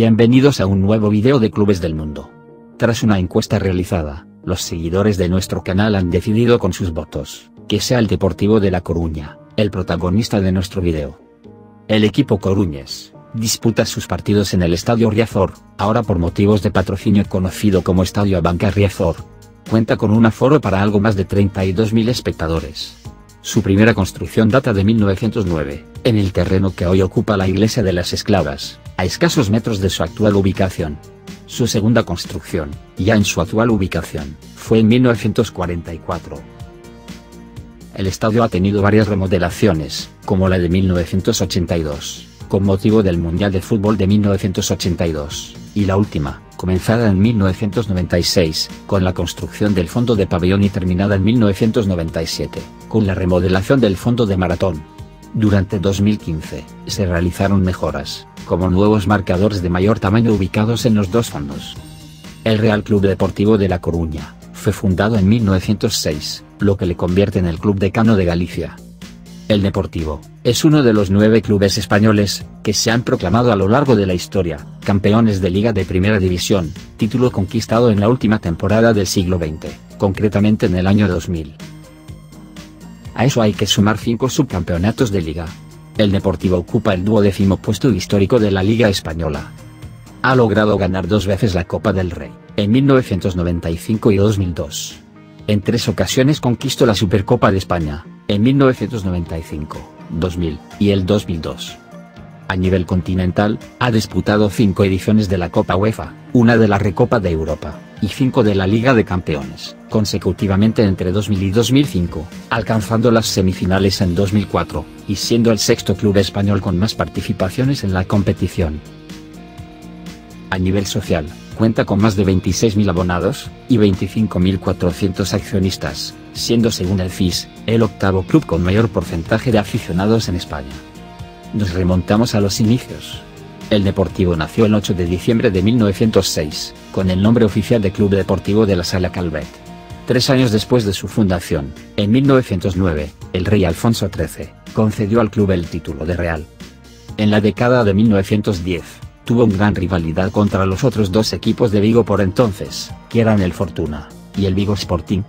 Bienvenidos a un nuevo video de Clubes del Mundo. Tras una encuesta realizada, los seguidores de nuestro canal han decidido con sus votos, que sea el Deportivo de La Coruña, el protagonista de nuestro video. El equipo coruñés, disputa sus partidos en el Estadio Riazor, ahora por motivos de patrocinio conocido como Estadio Abanca Riazor. Cuenta con un aforo para algo más de 32.000 espectadores. Su primera construcción data de 1909, en el terreno que hoy ocupa la iglesia de las esclavas, a escasos metros de su actual ubicación. Su segunda construcción, ya en su actual ubicación, fue en 1944. El estadio ha tenido varias remodelaciones, como la de 1982, con motivo del Mundial de Fútbol de 1982, y la última, comenzada en 1996, con la construcción del fondo de pabellón y terminada en 1997, con la remodelación del fondo de maratón. Durante 2015, se realizaron mejoras, como nuevos marcadores de mayor tamaño ubicados en los dos fondos. El Real Club Deportivo de La Coruña, fue fundado en 1906, lo que le convierte en el club decano de Galicia. El Deportivo, es uno de los nueve clubes españoles, que se han proclamado a lo largo de la historia, campeones de Liga de Primera División, título conquistado en la última temporada del siglo XX, concretamente en el año 2000. A eso hay que sumar cinco subcampeonatos de Liga. El Deportivo ocupa el duodécimo puesto histórico de la Liga Española. Ha logrado ganar dos veces la Copa del Rey, en 1995 y 2002. En tres ocasiones conquistó la Supercopa de España, en 1995, 2000 y el 2002. A nivel continental, ha disputado cinco ediciones de la Copa UEFA, una de la Recopa de Europa, y cinco de la Liga de Campeones, consecutivamente entre 2000 y 2005, alcanzando las semifinales en 2004, y siendo el sexto club español con más participaciones en la competición. A nivel social, cuenta con más de 26.000 abonados, y 25.400 accionistas, siendo según el FIS, el octavo club con mayor porcentaje de aficionados en España. Nos remontamos a los inicios. El Deportivo nació el 8 de diciembre de 1906, con el nombre oficial de Club Deportivo de la Sala Calvet. Tres años después de su fundación, en 1909, el rey Alfonso XIII, concedió al club el título de Real. En la década de 1910, tuvo una gran rivalidad contra los otros dos equipos de Vigo por entonces, que eran el Fortuna, y el Vigo Sporting.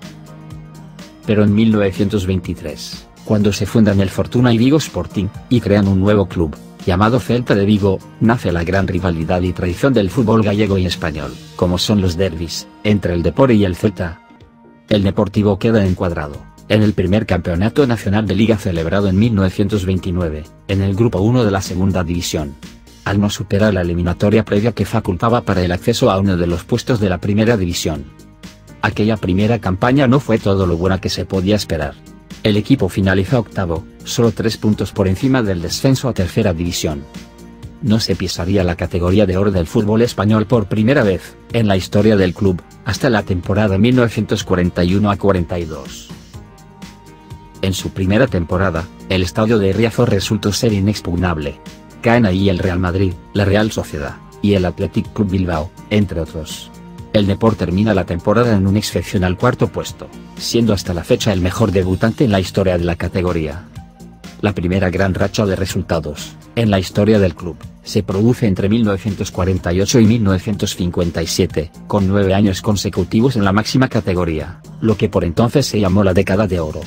Pero en 1923, cuando se fundan el Fortuna y Vigo Sporting, y crean un nuevo club, llamado Celta de Vigo, nace la gran rivalidad y traición del fútbol gallego y español, como son los derbis, entre el Depor y el Celta. El Deportivo queda encuadrado, en el primer campeonato nacional de liga celebrado en 1929, en el grupo 1 de la segunda división. Al no superar la eliminatoria previa que facultaba para el acceso a uno de los puestos de la primera división. Aquella primera campaña no fue todo lo buena que se podía esperar. El equipo finaliza octavo, solo tres puntos por encima del descenso a tercera división. No se pisaría la categoría de oro del fútbol español por primera vez, en la historia del club, hasta la temporada 1941 a 42. En su primera temporada, el estadio de Riazor resultó ser inexpugnable. Caen ahí el Real Madrid, la Real Sociedad, y el Athletic Club Bilbao, entre otros. El Deport termina la temporada en un excepcional cuarto puesto, siendo hasta la fecha el mejor debutante en la historia de la categoría. La primera gran racha de resultados, en la historia del club, se produce entre 1948 y 1957, con nueve años consecutivos en la máxima categoría, lo que por entonces se llamó la década de oro.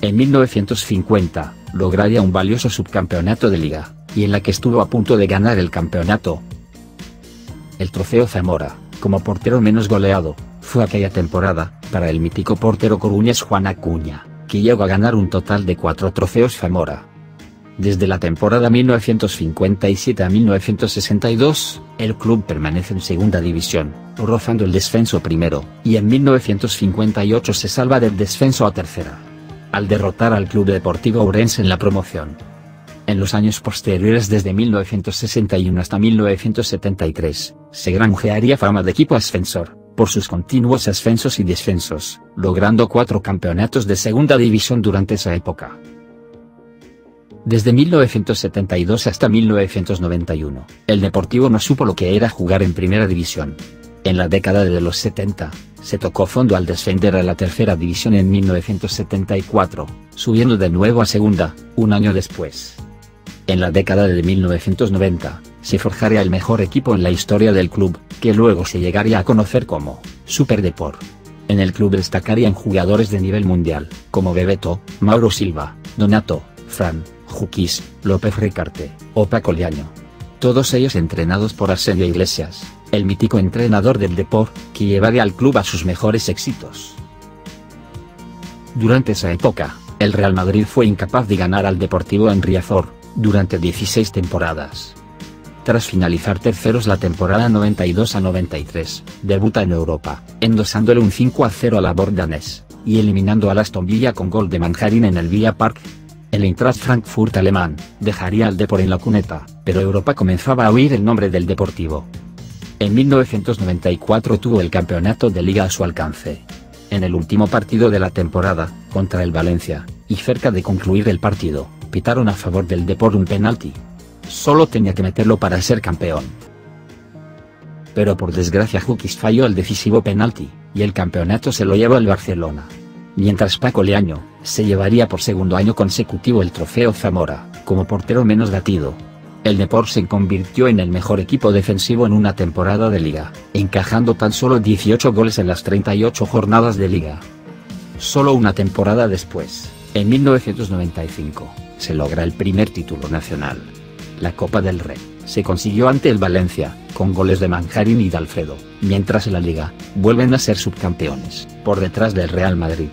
En 1950, lograría un valioso subcampeonato de liga, y en la que estuvo a punto de ganar el campeonato. El trofeo Zamora, como portero menos goleado, fue aquella temporada, para el mítico portero coruñés Juan Acuña, que llegó a ganar un total de cuatro trofeos Zamora. Desde la temporada 1957 a 1962, el club permanece en segunda división, rozando el descenso primero, y en 1958 se salva del descenso a tercera. Al derrotar al Club Deportivo Ourense en la promoción. En los años posteriores desde 1961 hasta 1973, se granjearía fama de equipo ascensor, por sus continuos ascensos y descensos, logrando cuatro campeonatos de segunda división durante esa época. Desde 1972 hasta 1991, el Deportivo no supo lo que era jugar en primera división. En la década de los 70, se tocó fondo al descender a la tercera división en 1974, subiendo de nuevo a segunda, un año después. En la década de 1990, se forjaría el mejor equipo en la historia del club, que luego se llegaría a conocer como Super Deport. En el club destacarían jugadores de nivel mundial, como Bebeto, Mauro Silva, Donato, Fran, Juquis, López Ricarte, o Paco. Todos ellos entrenados por Arsenio Iglesias, el mítico entrenador del Deport, que llevaría al club a sus mejores éxitos. Durante esa época, el Real Madrid fue incapaz de ganar al Deportivo en Riazor, durante 16 temporadas. Tras finalizar terceros la temporada 92 a 93, debuta en Europa, endosándole un 5 a 0 a la Bordanés, y eliminando a Aston Villa con gol de Manjarín en el Villa Park. El Eintracht Frankfurt alemán, dejaría al Depor en la cuneta, pero Europa comenzaba a oír el nombre del Deportivo. En 1994 tuvo el campeonato de liga a su alcance. En el último partido de la temporada, contra el Valencia, y cerca de concluir el partido, pitaron a favor del Depor un penalti, Solo tenía que meterlo para ser campeón. Pero por desgracia Jukis falló el decisivo penalti, y el campeonato se lo llevó el Barcelona. Mientras Paco Leaño, se llevaría por segundo año consecutivo el trofeo Zamora, como portero menos batido. El Depor se convirtió en el mejor equipo defensivo en una temporada de liga, encajando tan solo 18 goles en las 38 jornadas de liga. Solo una temporada después, en 1995, se logra el primer título nacional la Copa del Rey, se consiguió ante el Valencia, con goles de Manjarín y Dalfredo, mientras en la Liga, vuelven a ser subcampeones, por detrás del Real Madrid.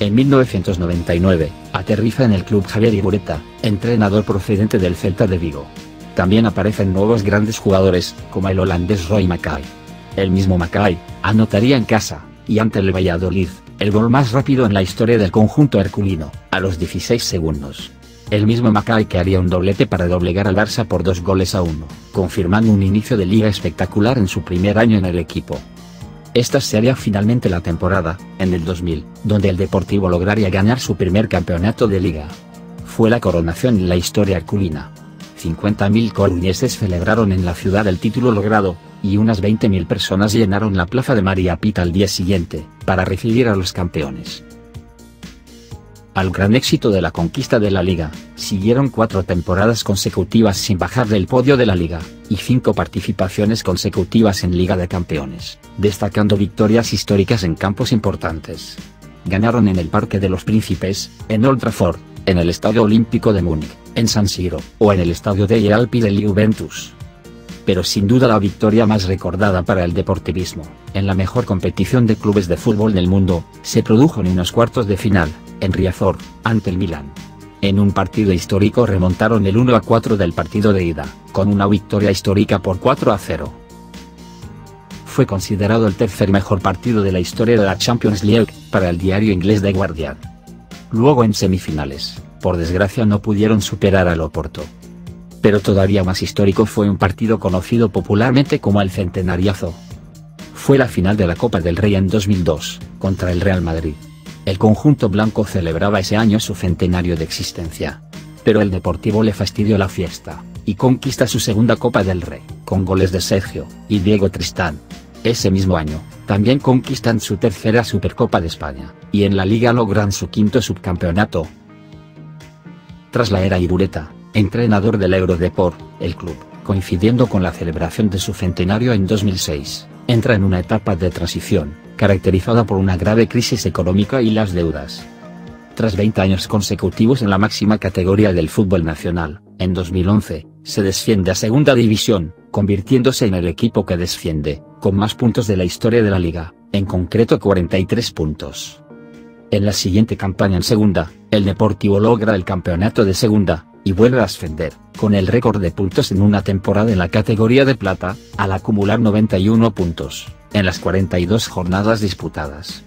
En 1999, aterriza en el club Javier Igureta, entrenador procedente del Celta de Vigo. También aparecen nuevos grandes jugadores, como el holandés Roy Mackay. El mismo Mackay, anotaría en casa, y ante el Valladolid, el gol más rápido en la historia del conjunto herculino, a los 16 segundos. El mismo Macay que haría un doblete para doblegar al Barça por dos goles a uno, confirmando un inicio de liga espectacular en su primer año en el equipo. Esta sería finalmente la temporada, en el 2000, donde el Deportivo lograría ganar su primer campeonato de liga. Fue la coronación en la historia culina. 50.000 coruñeses celebraron en la ciudad el título logrado, y unas 20.000 personas llenaron la plaza de María Pita al día siguiente, para recibir a los campeones. Al gran éxito de la conquista de la liga, siguieron cuatro temporadas consecutivas sin bajar del podio de la liga, y cinco participaciones consecutivas en Liga de Campeones, destacando victorias históricas en campos importantes. Ganaron en el Parque de los Príncipes, en Old Trafford, en el Estadio Olímpico de Múnich, en San Siro, o en el Estadio de Alpi del Juventus. Pero sin duda la victoria más recordada para el deportivismo, en la mejor competición de clubes de fútbol del mundo, se produjo en unos cuartos de final, en Riazor, ante el Milan. En un partido histórico remontaron el 1 a 4 del partido de ida, con una victoria histórica por 4 a 0. Fue considerado el tercer mejor partido de la historia de la Champions League, para el diario inglés The Guardian. Luego en semifinales, por desgracia no pudieron superar al Oporto. Pero todavía más histórico fue un partido conocido popularmente como el Centenariazo. Fue la final de la Copa del Rey en 2002, contra el Real Madrid. El conjunto blanco celebraba ese año su centenario de existencia. Pero el Deportivo le fastidió la fiesta, y conquista su segunda Copa del Rey, con goles de Sergio y Diego Tristán. Ese mismo año, también conquistan su tercera Supercopa de España, y en la Liga logran su quinto subcampeonato. Tras la era Irureta, entrenador del Eurodeport, el club, coincidiendo con la celebración de su centenario en 2006, entra en una etapa de transición, caracterizada por una grave crisis económica y las deudas. Tras 20 años consecutivos en la máxima categoría del fútbol nacional, en 2011, se desciende a Segunda División, convirtiéndose en el equipo que desciende, con más puntos de la historia de la liga, en concreto 43 puntos. En la siguiente campaña en Segunda, el Deportivo logra el campeonato de Segunda, y vuelve a ascender, con el récord de puntos en una temporada en la categoría de plata, al acumular 91 puntos en las 42 jornadas disputadas.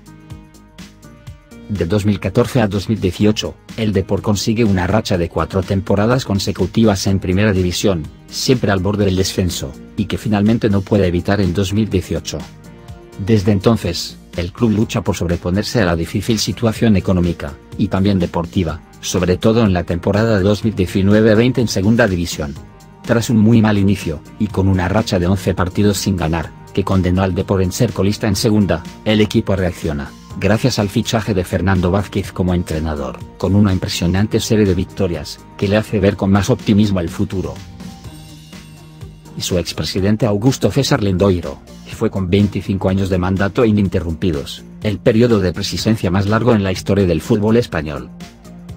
De 2014 a 2018, el Depor consigue una racha de cuatro temporadas consecutivas en Primera División, siempre al borde del descenso, y que finalmente no puede evitar en 2018. Desde entonces, el club lucha por sobreponerse a la difícil situación económica, y también deportiva, sobre todo en la temporada de 2019-20 en Segunda División. Tras un muy mal inicio, y con una racha de 11 partidos sin ganar, que condenó al Depor en ser colista en segunda, el equipo reacciona, gracias al fichaje de Fernando Vázquez como entrenador, con una impresionante serie de victorias, que le hace ver con más optimismo el futuro. Y su expresidente Augusto César Lendoiro, fue con 25 años de mandato ininterrumpidos, el periodo de presidencia más largo en la historia del fútbol español.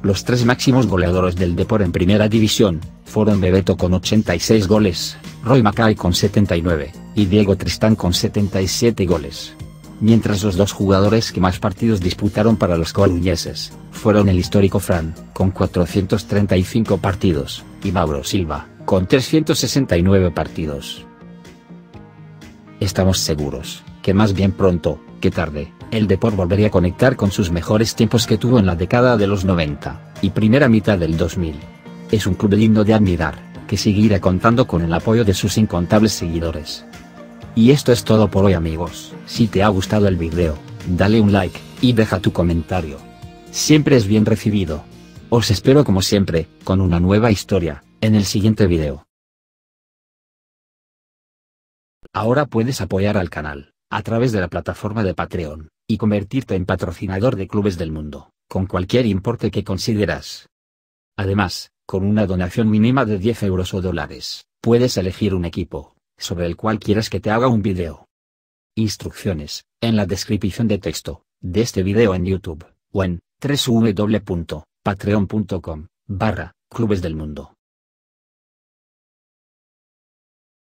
Los tres máximos goleadores del Depor en primera división, fueron Bebeto con 86 goles, Roy Mackay con 79, y Diego Tristán con 77 goles. Mientras los dos jugadores que más partidos disputaron para los coruñeses, fueron el histórico Fran, con 435 partidos, y Mauro Silva, con 369 partidos. Estamos seguros, que más bien pronto, que tarde, el Depor volvería a conectar con sus mejores tiempos que tuvo en la década de los 90, y primera mitad del 2000. Es un club digno de admirar, que seguirá contando con el apoyo de sus incontables seguidores. Y esto es todo por hoy amigos, si te ha gustado el video, dale un like, y deja tu comentario. Siempre es bien recibido. Os espero como siempre, con una nueva historia, en el siguiente video. Ahora puedes apoyar al canal, a través de la plataforma de Patreon, y convertirte en patrocinador de clubes del mundo, con cualquier importe que consideras. Además, con una donación mínima de 10 euros o dólares, puedes elegir un equipo, sobre el cual quieras que te haga un video. Instrucciones, en la descripción de texto, de este video en YouTube, o en www.patreon.com, barra, clubes del mundo.